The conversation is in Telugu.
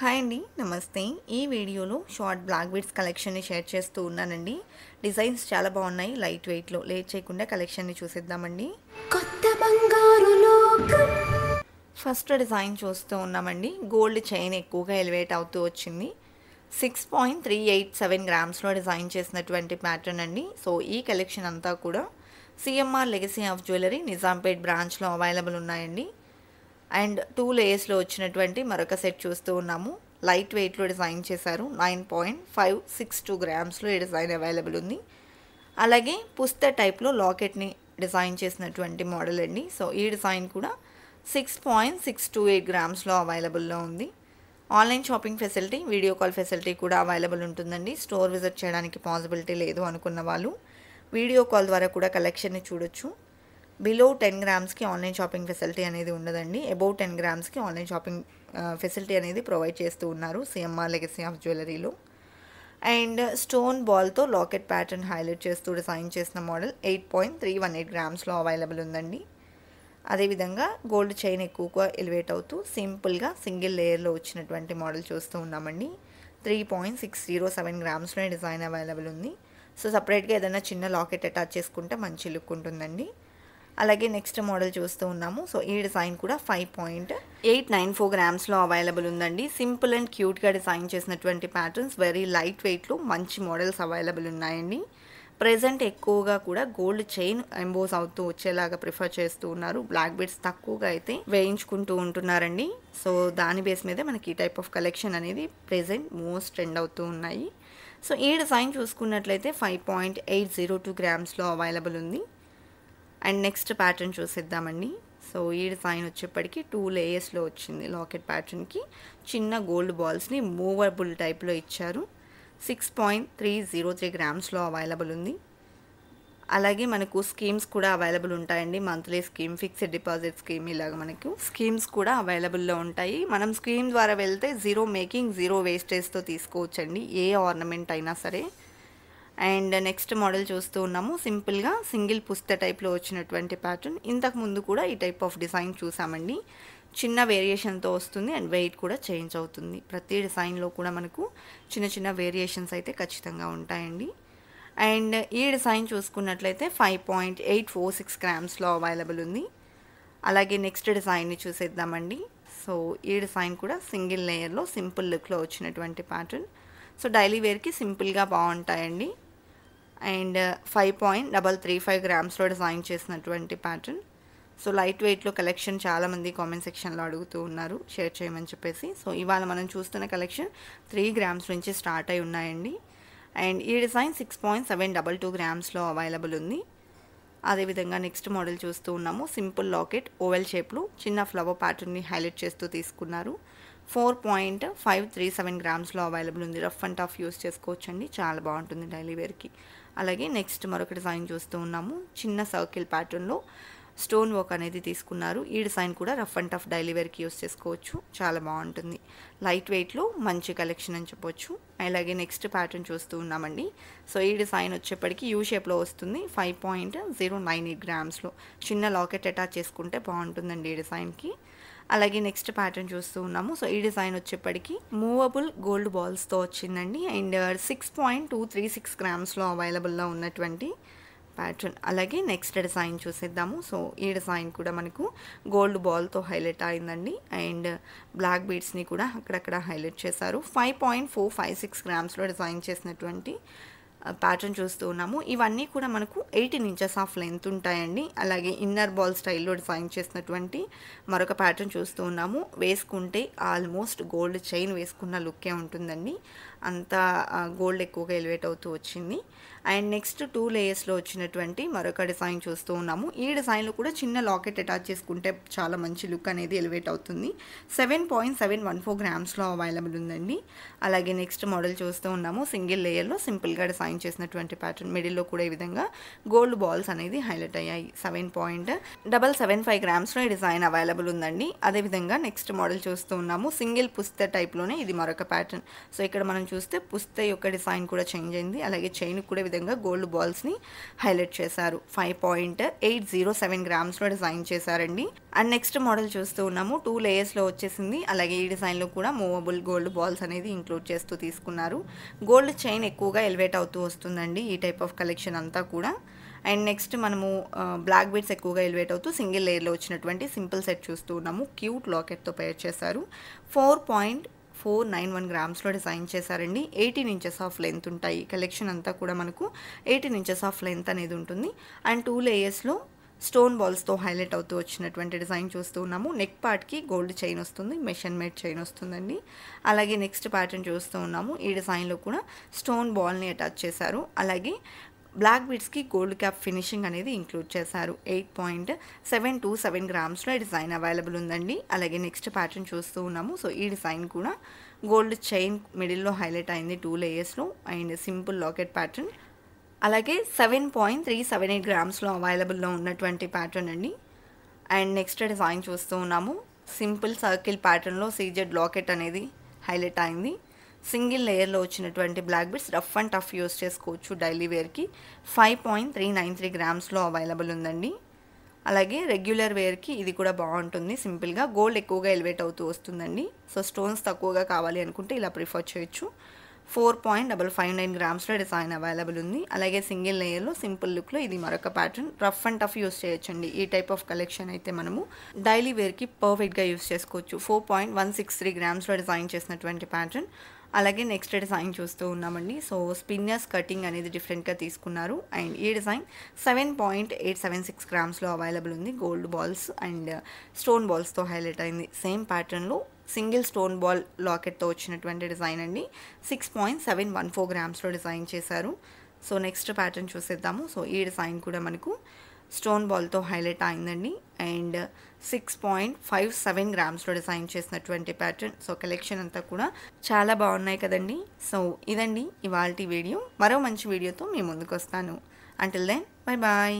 హాయ్ అండి నమస్తే. ఈ వీడియోలో షార్ట్ బ్లాక్ బీడ్స్ కలెక్షన్ని షేర్ చేస్తూ ఉన్నానండి. డిజైన్స్ చాలా బాగున్నాయి లైట్ వెయిట్లో. లేట్ చేయకుండా కలెక్షన్ని చూసేద్దామండి. కొత్త బంగారు ఫస్ట్ డిజైన్ చూస్తూ ఉన్నామండి. గోల్డ్ చైన్ ఎక్కువగా ఎలివేట్ అవుతూ వచ్చింది. Six point three eight seven గ్రామ్స్లో design చేసినటువంటి ప్యాటర్న్ అండి. సో ఈ కలెక్షన్ అంతా కూడా CMR legacy of jewellery Nizampet బ్రాంచ్లో అవైలబుల్ ఉన్నాయండి. అండ్ టూ లేయర్స్లో వచ్చినటువంటి మరొక సెట్ చూస్తూ ఉన్నాము. లైట్ వెయిట్లో డిజైన్ చేశారు. Nine point five six two గ్రామ్స్లో ఈ డిజైన్ అవైలబుల్ ఉంది. అలాగే పుస్త టైప్లో లాకెట్ని డిజైన్ చేసినటువంటి మోడల్ అండి. సో ఈ డిజైన్ కూడా six point six two eight గ్రామ్స్లో అవైలబుల్లో ఉంది. Online shopping facility video call facility కూడా అవైలబుల్ ఉంటుందండి. స్టోర్ విజిట్ చేయడానికి పాసిబిలిటీ లేదు అనుకున్న వాళ్ళు వీడియో కాల్ ద్వారా కూడా కలెక్షన్ని చూడొచ్చు. బిలో టెన్ గ్రామ్స్కి ఆన్లైన్ షాపింగ్ ఫెసిలిటీ అనేది ఉండదండి. అబౌవ్ టెన్ గ్రామ్స్కి ఆన్లైన్ షాపింగ్ ఫెసిలిటీ అనేది ప్రొవైడ్ చేస్తూ ఉన్నారు సిఎంఆర్ లెగసీ ఆఫ్ జ్యువెలరీలో అండ్ స్టోన్ బాల్తో లాకెట్ ప్యాటర్న్ హైలైట్ చేస్తూ డిజైన్ చేసిన model eight point three one eight గ్రామ్స్లో available ఉందండి. అదేవిధంగా గోల్డ్ చైన్ ఎక్కువగా ఎలివేట్ అవుతూ సింపుల్గా సింగిల్ లేయర్లో వచ్చినటువంటి మోడల్ చూస్తూ ఉన్నామండి. Three point six zero seven గ్రామ్స్లోనే design available ఉంది. సో సపరేట్గా ఏదైనా చిన్న లాకెట్ అటాచ్ చేసుకుంటే మంచి లుక్ ఉంటుందండి. అలాగే నెక్స్ట్ మోడల్ చూస్తూ ఉన్నాము. సో ఈ డిజైన్ కూడా five point eight nine four గ్రామ్స్లో available ఉందండి. సింపుల్ అండ్ క్యూట్గా డిజైన్ చేసినటువంటి ప్యాటర్న్స్ వెరీ లైట్ వెయిట్లో మంచి మోడల్స్ అవైలబుల్ ఉన్నాయండి. ప్రజెంట్ ఎక్కువగా కూడా గోల్డ్ చైన్ ఎంబోస్ అవుతూ వచ్చేలాగా ప్రిఫర్ చేస్తూ ఉన్నారు. బ్లాక్ బెడ్స్ తక్కువగా అయితే వేయించుకుంటూ ఉంటున్నారండి. సో దాని బేస్ మీదే మనకి ఈ టైప్ ఆఫ్ కలెక్షన్ అనేది ప్రెజెంట్ మోస్ట్ ట్రెండ్ అవుతూ ఉన్నాయి. సో ఈ డిజైన్ చూసుకున్నట్లయితే five point eight zero two గ్రామ్స్లో available ఉంది. అండ్ నెక్స్ట్ ప్యాటర్న్ చూసేద్దామండి. సో ఈ డిజైన్ వచ్చేప్పటికి టూ లేయర్స్లో వచ్చింది లాకెట్ ప్యాటర్న్కి. చిన్న గోల్డ్ బాల్స్ని మూవబుల్ టైప్లో ఇచ్చారు. Six point three zero three గ్రామ్స్లో available ఉంది. అలాగే మనకు స్కీమ్స్ కూడా అవైలబుల్ ఉంటాయండి. Monthly scheme fixed deposit scheme ఇలాగ మనకు స్కీమ్స్ కూడా అవైలబుల్లో ఉంటాయి. మనం స్కీమ్ ద్వారా వెళ్తే జీరో మేకింగ్ జీరో వేస్టేజ్తో తీసుకోవచ్చండి. ఏ ఆర్నమెంట్ అయినా సరే. అండ్ నెక్స్ట్ మోడల్ చూస్తూ ఉన్నాము. సింపుల్గా సింగిల్ పుస్త టైప్లో వచ్చినటువంటి ప్యాటర్న్. ఇంతకు ముందు కూడా ఈ టైప్ ఆఫ్ డిజైన్ చూసామండి. చిన్న వేరియేషన్తో వస్తుంది అండ్ వెయిట్ కూడా చేంజ్ అవుతుంది. ప్రతి డిజైన్లో కూడా మనకు చిన్న చిన్న వేరియేషన్స్ అయితే ఖచ్చితంగా ఉంటాయండి. అండ్ ఈ డిజైన్ చూసుకున్నట్లయితే five point eight four six గ్రామ్స్లో available ఉంది. అలాగే నెక్స్ట్ డిజైన్ని చూసేద్దామండి. సో ఈ డిజైన్ కూడా సింగిల్ లేయర్లో సింపుల్ లుక్లో వచ్చినటువంటి ప్యాటర్న్. సో డైలీ వేర్కి సింపుల్గా బాగుంటాయండి. And five point double three five గ్రామ్స్లో design చేసినటువంటి ప్యాటర్న్. సో లైట్ వెయిట్లో కలెక్షన్ చాలామంది కామెంట్ సెక్షన్లో అడుగుతూ ఉన్నారు. షేర్ చేయమని చెప్పేసి. సో ఇవాళ మనం చూస్తున్న కలెక్షన్ త్రీ గ్రామ్స్ నుంచి స్టార్ట్ అయి ఉన్నాయండి. అండ్ ఈ design six point seven double two గ్రామ్స్లో available ఉంది. అదేవిధంగా నెక్స్ట్ మోడల్ చూస్తూ ఉన్నాము. సింపుల్ లాకెట్ ఓవెల్ షేప్లో చిన్న ఫ్లవర్ ప్యాటర్న్ని హైలైట్ చేస్తూ తీసుకున్నారు. Four point five three seven గ్రామ్స్లో available ఉంది. రఫ్ అండ్ టఫ్ యూస్ చేసుకోవచ్చండి. చాలా బాగుంటుంది డైలీ వేర్కి. అలాగే నెక్స్ట్ మరొక డిజైన్ చూస్తూ ఉన్నాము. చిన్న సర్కిల్ ప్యాటర్న్లో స్టోన్ వర్క్ అనేది తీసుకున్నారు. ఈ డిజైన్ కూడా రఫ్ అండ్ టఫ్ డైలీ వేర్కి యూస్ చేసుకోవచ్చు. చాలా బాగుంటుంది. లైట్ వెయిట్లో మంచి కలెక్షన్ అని చెప్పొచ్చు. అలాగే నెక్స్ట్ ప్యాటర్న్ చూస్తూ ఉన్నామండి. సో ఈ డిజైన్ వచ్చేప్పటికి యూ షేప్లో వస్తుంది. Five point zero nine eight గ్రామ్స్లో చిన్న లాకెట్ అటాచ్ చేసుకుంటే బాగుంటుందండి ఈ డిజైన్కి. అలాగే నెక్స్ట్ ప్యాటర్న్ చూస్తూ ఉన్నాము. సో ఈ డిజైన్ వచ్చేప్పటికి మూవబుల్ గోల్డ్ బాల్స్తో వచ్చిందండి. And six point two three six గ్రామ్స్లో అవైలబుల్లో ఉన్నటువంటి ప్యాటర్న్. అలాగే నెక్స్ట్ డిజైన్ చూసేద్దాము. సో ఈ డిజైన్ కూడా మనకు గోల్డ్ బాల్తో హైలైట్ అయిందండి. అండ్ బ్లాక్ బీడ్స్ని కూడా అక్కడక్కడ హైలైట్ చేశారు. Five point four five six గ్రామ్స్లో design చేసినటువంటి ప్యాటర్న్ చూస్తూ ఉన్నాము. ఇవన్నీ కూడా మనకు ఎయిటీన్ ఇంచెస్ ఆఫ్ లెంత్ ఉంటాయండి. అలాగే ఇన్నర్ బాల్ స్టైల్లో డిజైన్ చేసినటువంటి మరొక ప్యాటర్న్ చూస్తూ ఉన్నాము. వేసుకుంటే ఆల్మోస్ట్ గోల్డ్ చైన్ వేసుకున్న లుక్కే ఉంటుందండి. అంత గోల్డ్ ఎక్కువగా ఎలివేట్ అవుతూ వచ్చింది. అండ్ నెక్స్ట్ టూ లేయర్స్లో వచ్చినటువంటి మరొక డిజైన్ చూస్తూ ఉన్నాము. ఈ డిజైన్లో కూడా చిన్న లాకెట్ అటాచ్ చేసుకుంటే చాలా మంచి లుక్ అనేది ఎలివేట్ అవుతుంది. Seven point seven one four గ్రామ్స్లో available ఉందండి. అలాగే నెక్స్ట్ మోడల్ చూస్తూ ఉన్నాము. సింగిల్ లేయర్లో సింపుల్గా డిజైన్ చేసినటువంటి ప్యాటర్న్. మిడిల్లో కూడా ఈ విధంగా గోల్డ్ బాల్స్ అనేది హైలైట్ అయ్యాయి. Seven point double seven five గ్రామ్స్లో ఈ డిజైన్ అవైలబుల్ ఉందండి. అదేవిధంగా నెక్స్ట్ మోడల్ చూస్తూ ఉన్నాము. సింగిల్ పుస్త టైప్లోనే ఇది మరొక ప్యాటర్న్. సో ఇక్కడ మనం చూస్తే పుస్తే యొక్క డిజైన్ కూడా చేంజ్ అయింది. అలాగే చైన్ కూడా విధంగా గోల్డ్ బాల్స్ని హైలైట్ చేశారు. Five point eight zero seven గ్రామ్స్లో design చేశారండి. అండ్ నెక్స్ట్ మోడల్ చూస్తూ ఉన్నాము. టూ లేయర్స్లో వచ్చేసింది. అలాగే ఈ డిజైన్లో కూడా మూవబుల్ గోల్డ్ బాల్స్ అనేది ఇంక్లూడ్ చేస్తూ తీసుకున్నారు. గోల్డ్ చైన్ ఎక్కువగా ఎలివేట్ అవుతూ వస్తుందండి ఈ టైప్ ఆఫ్ కలెక్షన్ అంతా కూడా. అండ్ నెక్స్ట్ మనము బ్లాక్ బీడ్స్ ఎక్కువగా ఎలివేట్ అవుతూ సింగిల్ లేయర్లో వచ్చినటువంటి సింపుల్ సెట్ చూస్తూ ఉన్నాము. క్యూట్ లాకెట్తో పేర్ చేశారు. Four point four nine one గ్రామ్స్లో design చేశారండి. ఎయిటీన్ ఇంచెస్ ఆఫ్ లెంత్ ఉంటాయి. కలెక్షన్ అంతా కూడా మనకు ఎయిటీన్ ఇంచెస్ ఆఫ్ లెంత్ అనేది ఉంటుంది. అండ్ టూ లేయర్స్లో స్టోన్ బాల్స్తో హైలైట్ అవుతూ వచ్చినటువంటి డిజైన్ చూస్తూ ఉన్నాము. నెక్ పార్ట్కి గోల్డ్ చైన్ వస్తుంది. మెషిన్ మేడ్ చైన్ వస్తుందండి. అలాగే నెక్స్ట్ ప్యాటర్న్ చూస్తూ ఉన్నాము. ఈ డిజైన్లో కూడా స్టోన్ బాల్ని అటాచ్ చేశారు. అలాగే బ్లాక్ బీడ్స్కి గోల్డ్ క్యాప్ ఫినిషింగ్ అనేది ఇంక్లూడ్ చేశారు. Eight point seven two seven గ్రామ్స్లో ఈ డిజైన్ అవైలబుల్ ఉందండి. అలాగే నెక్స్ట్ ప్యాటర్న్ చూస్తూ ఉన్నాము. సో ఈ డిజైన్ కూడా గోల్డ్ చైన్ మిడిల్లో హైలైట్ అయింది టూ లేయర్స్లో అండ్ సింపుల్ లాకెట్ ప్యాటర్న్ అలాగే seven point three seven eight గ్రామ్స్లో అవైలబుల్లో ఉన్నటువంటి ప్యాటర్న్ అండి. అండ్ నెక్స్ట్ డిజైన్ చూస్తూ ఉన్నాము. సింపుల్ సర్కిల్ ప్యాటర్న్లో సీజెడ్ లాకెట్ అనేది హైలైట్ అయింది. సింగిల్ లేయర్లో వచ్చినటువంటి black bits rough and tough use చేసుకోవచ్చు డైలీ వేర్కి five point three nine three గ్రామ్స్లో available ఉందండి. అలాగే రెగ్యులర్ వేర్కి ఇది కూడా బాగుంటుంది సింపుల్గా గోల్డ్ ఎక్కువగా ఎలివేట్ అవుతూ వస్తుందండి. సో స్టోన్స్ తక్కువగా కావాలి అనుకుంటే ఇలా ప్రిఫర్ చేయొచ్చు. Four point double five nine గ్రామ్స్లో design available ఉంది. అలాగే సింగిల్ లేయర్లో సింపుల్ లుక్లో ఇది మరొక pattern rough and tough use చేయొచ్చండి. ఈ టైప్ ఆఫ్ కలెక్షన్ అయితే మనము డైలీ వేర్కి పర్ఫెక్ట్గా యూస్ చేసుకోవచ్చు. Four point one six three గ్రామ్స్లో design చేసినటువంటి ప్యాటర్న్ అలాగే నెక్స్ట్ డిజైన్ చూస్తూ ఉన్నామండి. సో స్పిన్నర్స్ కటింగ్ అనేది డిఫరెంట్గా తీసుకున్నారు. అండ్ ఈ design seven point eight seven six గ్రామ్స్లో available ఉంది. గోల్డ్ బాల్స్ అండ్ స్టోన్ బాల్స్తో హైలైట్ అయింది. సేమ్ ప్యాటర్న్లో సింగిల్ స్టోన్ బాల్ లాకెట్తో వచ్చినటువంటి డిజైన్ అండి. Six point seven one four గ్రామ్స్లో design చేశారు. సో నెక్స్ట్ ప్యాటర్న్ చూసేద్దాము. సో ఈ డిజైన్ కూడా మనకు స్టోన్ బాల్తో హైలైట్ అయిందండి. And six point five seven గ్రామ్స్లో design చేసినటువంటి ప్యాటర్న్. సో కలెక్షన్ అంతా కూడా చాలా బాగున్నాయి కదండి. సో ఇదండి ఇవాళ వీడియో. మరో మంచి వీడియోతో మీ ముందుకు వస్తాను అంటిల్ దెన్ బై బాయ్